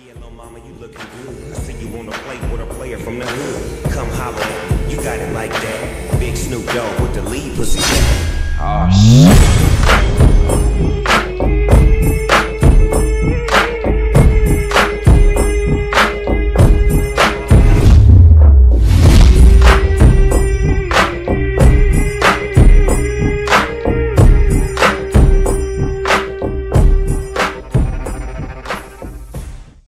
Yeah, little mama, you looking good. I see you on the plate with a player from the hood. Come holler you got it like that. Big Snoop Dogg with the lead pussy. Oh shit.